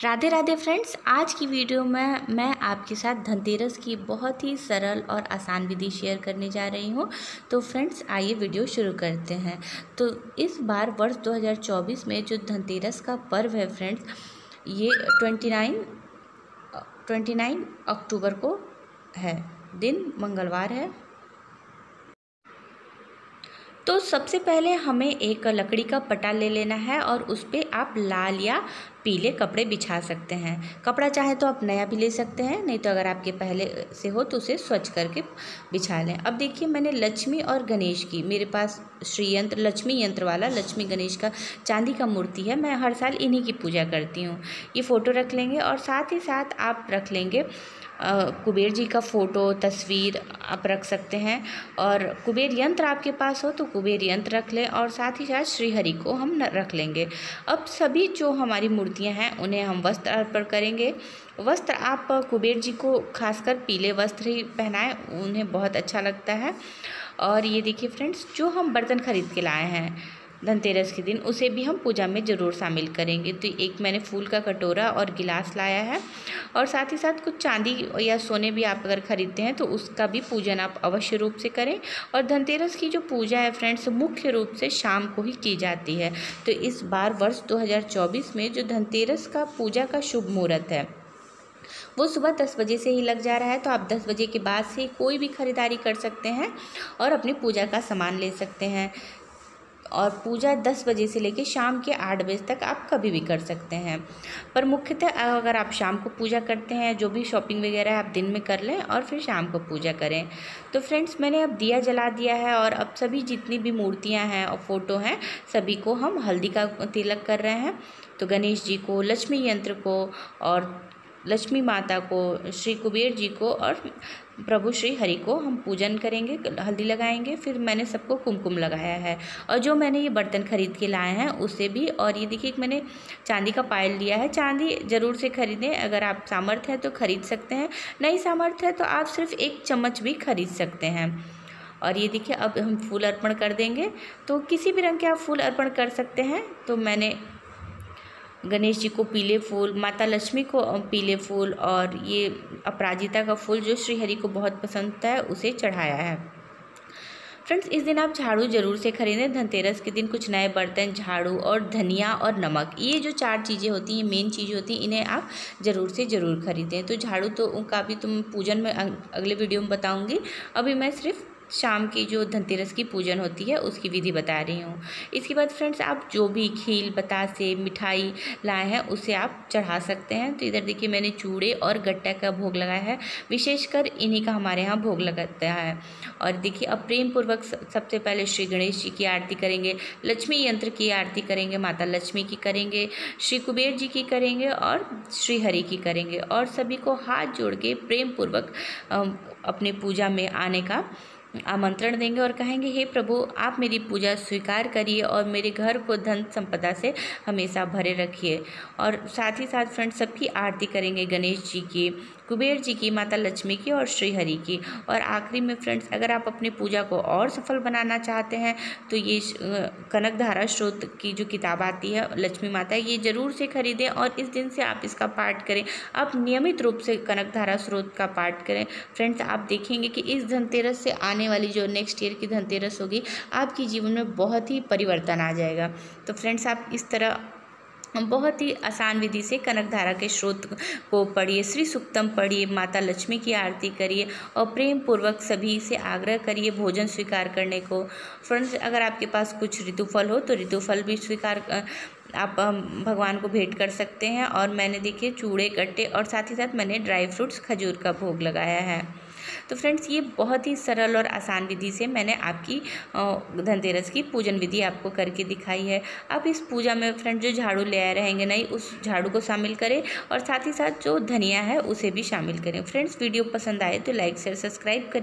Radhe Radhe friends, आज की video में मैं आपके साथ धनतेरस की बहुत ही सरल और आसान विधि शेयर करने जा रही हूँ। तो फ्रेंड्स, आइए वीडियो शुरू करते हैं। तो इस बार वर्ष 2024 में जो धनतेरस का पर्व है फ्रेंड्स, ये 29 29 अक्टूबर को है। दिन मंगलवार है। तो सबसे पहले हमें एक लकड़ी का पटा ले लेना है और उस पर आप लाल या पीले कपड़े बिछा सकते हैं। कपड़ा चाहे तो आप नया भी ले सकते हैं, नहीं तो अगर आपके पहले से हो तो उसे स्वच्छ करके बिछा लें। अब देखिए मैंने लक्ष्मी और गणेश की, मेरे पास श्री यंत्र लक्ष्मी यंत्र वाला लक्ष्मी गणेश का चांदी का मूर्ति है, मैं हर साल इन्हीं की पूजा करती हूँ। ये फ़ोटो रख लेंगे और साथ ही साथ आप रख लेंगे कुबेर जी का फ़ोटो, तस्वीर आप रख सकते हैं। और कुबेर यंत्र आपके पास हो तो कुबेर यंत्र रख लें और साथ ही साथ श्रीहरि को हम रख लेंगे। अब सभी जो हमारी मूर्तियाँ हैं, उन्हें हम वस्त्र अर्पण करेंगे। वस्त्र आप कुबेर जी को खासकर पीले वस्त्र ही पहनाएँ, उन्हें बहुत अच्छा लगता है। और ये देखिए फ्रेंड्स, जो हम बर्तन खरीद के लाए हैं धनतेरस के दिन, उसे भी हम पूजा में ज़रूर शामिल करेंगे। तो एक मैंने फूल का कटोरा और गिलास लाया है और साथ ही साथ कुछ चांदी या सोने भी आप अगर ख़रीदते हैं तो उसका भी पूजन आप अवश्य रूप से करें। और धनतेरस की जो पूजा है फ्रेंड्स, मुख्य रूप से शाम को ही की जाती है। तो इस बार वर्ष दो हज़ार चौबीस में जो धनतेरस का पूजा का शुभ मुहूर्त है, वो सुबह दस बजे से ही लग जा रहा है। तो आप दस बजे के बाद से कोई भी ख़रीदारी कर सकते हैं और अपनी पूजा का सामान ले सकते हैं। और पूजा दस बजे से लेकर शाम के आठ बजे तक आप कभी भी कर सकते हैं। पर मुख्यतः अगर आप शाम को पूजा करते हैं, जो भी शॉपिंग वगैरह आप दिन में कर लें और फिर शाम को पूजा करें। तो फ्रेंड्स, मैंने अब दिया जला दिया है और अब सभी जितनी भी मूर्तियाँ हैं और फ़ोटो हैं, सभी को हम हल्दी का तिलक कर रहे हैं। तो गणेश जी को, लक्ष्मी यंत्र को और लक्ष्मी माता को, श्री कुबेर जी को और प्रभु श्री हरि को हम पूजन करेंगे, हल्दी लगाएँगे, फिर मैंने सबको कुमकुम लगाया है। और जो मैंने ये बर्तन ख़रीद के लाए हैं, उसे भी, और ये देखिए मैंने चांदी का पायल लिया है। चांदी ज़रूर से ख़रीदें, अगर आप सामर्थ्य है तो ख़रीद सकते हैं, नहीं सामर्थ्य है तो आप सिर्फ़ एक चम्मच भी खरीद सकते हैं। और ये देखिए, अब हम फूल अर्पण कर देंगे। तो किसी भी रंग के आप फूल अर्पण कर सकते हैं तो मैंने गणेश जी को पीले फूल, माता लक्ष्मी को पीले फूल और ये अपराजिता का फूल जो श्रीहरि को बहुत पसंद है उसे चढ़ाया है। फ्रेंड्स, इस दिन आप झाड़ू ज़रूर से खरीदें। धनतेरस के दिन कुछ नए बर्तन, झाड़ू और धनिया और नमक, ये जो चार चीज़ें होती हैं मेन चीज़ें होती हैं, इन्हें आप ज़रूर से ज़रूर खरीदें। तो झाड़ू तो उनका भी तुम पूजन में अगले वीडियो में बताऊँगी। अभी मैं सिर्फ़ शाम की जो धनतेरस की पूजन होती है, उसकी विधि बता रही हूँ। इसके बाद फ्रेंड्स, आप जो भी खील, बतासे, मिठाई लाए हैं, उसे आप चढ़ा सकते हैं। तो इधर देखिए, मैंने चूड़े और गट्टा का भोग लगाया है। विशेषकर इन्हीं का हमारे यहाँ भोग लगता है। और देखिए, अब प्रेम पूर्वक सबसे पहले श्री गणेश जी की आरती करेंगे, लक्ष्मी यंत्र की आरती करेंगे, माता लक्ष्मी की करेंगे, श्री कुबेर जी की करेंगे और श्री हरि की करेंगे। और सभी को हाथ जोड़ के प्रेम पूर्वक अपने पूजा में आने का आमंत्रण देंगे और कहेंगे, हे प्रभु, आप मेरी पूजा स्वीकार करिए और मेरे घर को धन संपदा से हमेशा भरे रखिए। और साथ ही साथ फ्रेंड्स, सबकी आरती करेंगे गणेश जी की, कुबेर जी की, माता लक्ष्मी की और श्रीहरि की। और आखिरी में फ्रेंड्स, अगर आप अपनी पूजा को और सफल बनाना चाहते हैं तो ये कनक धारा स्रोत की जो किताब आती है, लक्ष्मी माता, ये ज़रूर से खरीदें और इस दिन से आप इसका पाठ करें। आप नियमित रूप से कनक धारा स्रोत का पाठ करें। फ्रेंड्स, आप देखेंगे कि इस धनतेरस से आने वाली जो नेक्स्ट ईयर की धनतेरस होगी, आपके जीवन में बहुत ही परिवर्तन आ जाएगा। तो फ्रेंड्स आप इस तरह बहुत ही आसान विधि से कनक धारा के स्रोत को पढ़िए, श्री सुक्तम पढ़िए, माता लक्ष्मी की आरती करिए और प्रेम पूर्वक सभी से आग्रह करिए भोजन स्वीकार करने को। फ्रेंड्स अगर आपके पास कुछ ऋतुफल हो तो ऋतुफल भी स्वीकार आप भगवान को भेंट कर सकते हैं। और मैंने देखिए चूड़े कट्टे और साथ ही साथ मैंने ड्राई फ्रूट्स खजूर का भोग लगाया है। तो फ्रेंड्स, ये बहुत ही सरल और आसान विधि से मैंने आपकी धनतेरस की पूजन विधि आपको करके दिखाई है। अब इस पूजा में फ्रेंड्स, जो झाड़ू ले आए रहेंगे नहीं उस झाड़ू को शामिल करें और साथ ही साथ जो धनिया है, उसे भी शामिल करें। फ्रेंड्स, वीडियो पसंद आए तो लाइक, शेयर, सब्सक्राइब करें।